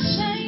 shame.